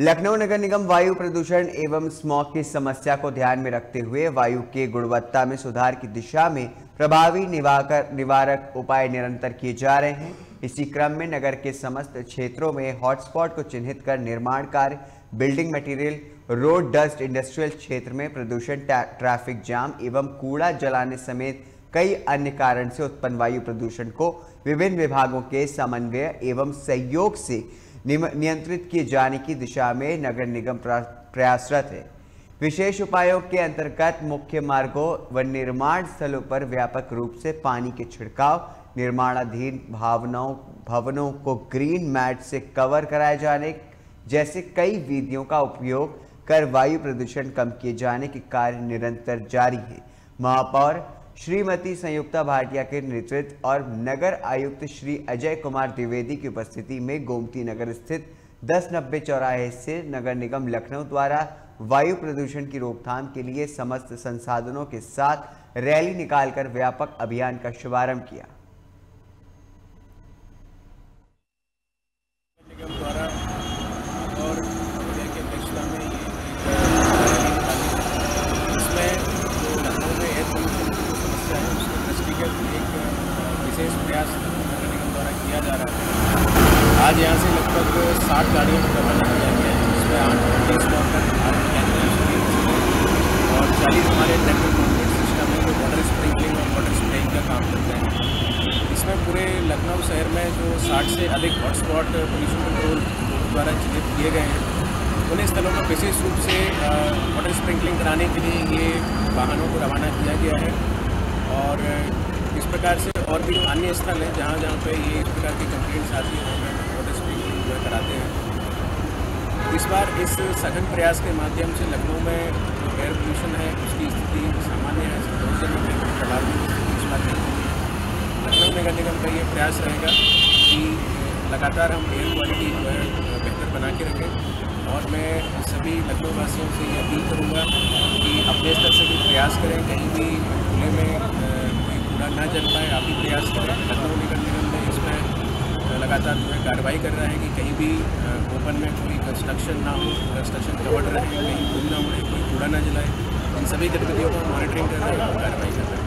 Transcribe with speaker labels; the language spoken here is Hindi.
Speaker 1: लखनऊ नगर निगम वायु प्रदूषण एवं स्मॉग की समस्या को ध्यान में रखते हुए वायु के गुणवत्ता में सुधार की दिशा में प्रभावी निवाकर निवारक उपाय निरंतर किए जा रहे हैं। इसी क्रम में नगर के समस्त क्षेत्रों में हॉटस्पॉट को चिन्हित कर निर्माण कार्य, building material, road dust industrial क्षेत्र में प्रदूषण ट्रैफ़िक जाम एवं कूड़ा जलाने समेत कई अन्य कारण से उत्पन्न वायु प्रदूषण को विभिन्न विभागों के समन्वय एवं सहयोग से नियंत्रित किए जाने की दिशा में नगर निगम प्रयासरत है। विशेष उपायों के अंतर्गत मुख्य मार्गों व निर्माण स्थलों पर व्यापक रूप से पानी के छिड़काव, निर्माणाधीन भावनाओं भवनों को ग्रीन मैट से कवर कराए जाने जैसे कई विधियों का उपयोग कर वायु प्रदूषण कम किए जाने के कार्य निरंतर जारी है। महापौर श्रीमती संयुक्ता भाटिया के नेतृत्व और नगर आयुक्त श्री अजय कुमार द्विवेदी की उपस्थिति में गोमती नगर स्थित दस नब्बे चौराहे से नगर निगम लखनऊ द्वारा वायु प्रदूषण की रोकथाम के लिए समस्त संसाधनों के साथ रैली निकालकर व्यापक अभियान का शुभारंभ किया
Speaker 2: विशेष प्रयास नगर निगम द्वारा किया जा रहा है आज यहाँ से लगभग साठ गाड़ियों को रवाना किया गया है जिसमें आठ तीस डॉक्टर आठ और चालीस हमारे टेक्निकल कॉन्क्रीट सिस्टम है जो वाटर स्प्रिंकलिंग और वाटर स्प्रेइंग का काम करते हैं। इसमें पूरे लखनऊ शहर में जो साठ से अधिक हॉटस्पॉट पोल्यूशन कंट्रोल द्वारा चिन्हित किए गए हैं उन स्थलों पर विशेष रूप से वाटर स्प्रिंकलिंग कराने के लिए ये वाहनों को रवाना किया गया है। और इस प्रकार से और भी अन्य स्थल हैं जहाँ जहाँ पे ये इस प्रकार की कंप्लेंट्स आती हैं। जो कराते हैं। इस बार इस सघन प्रयास के माध्यम से लखनऊ में जो एयर पोल्यूशन है, उसकी स्थिति सामान्य है स्थिति इस बार लखनऊ नगर निगम का ये प्रयास रहेगा कि लगातार हम एयर क्वालिटी जो है बेहतर बना के रखें। और मैं सभी लखनऊ वासियों से ये अपील करूँगा कि अपने स्तर से भी प्रयास करें, कहीं भी खुले में कोई कूड़ा ना जल पाए, आप भी प्रयास करें लखनऊ निगम निगम में इसमें लगातार जो है कार्रवाई कर रहा है कि कहीं भी ओपन में कोई कंस्ट्रक्शन ना हो कंस्ट्रक्शन कवर्ड रहे, कहीं घूम ना उड़े कोई कूड़ा ना जलाए, इन सभी गतिविधियों को मॉनिटरिंग कर रहे हैं कार्रवाई कर रहे हैं।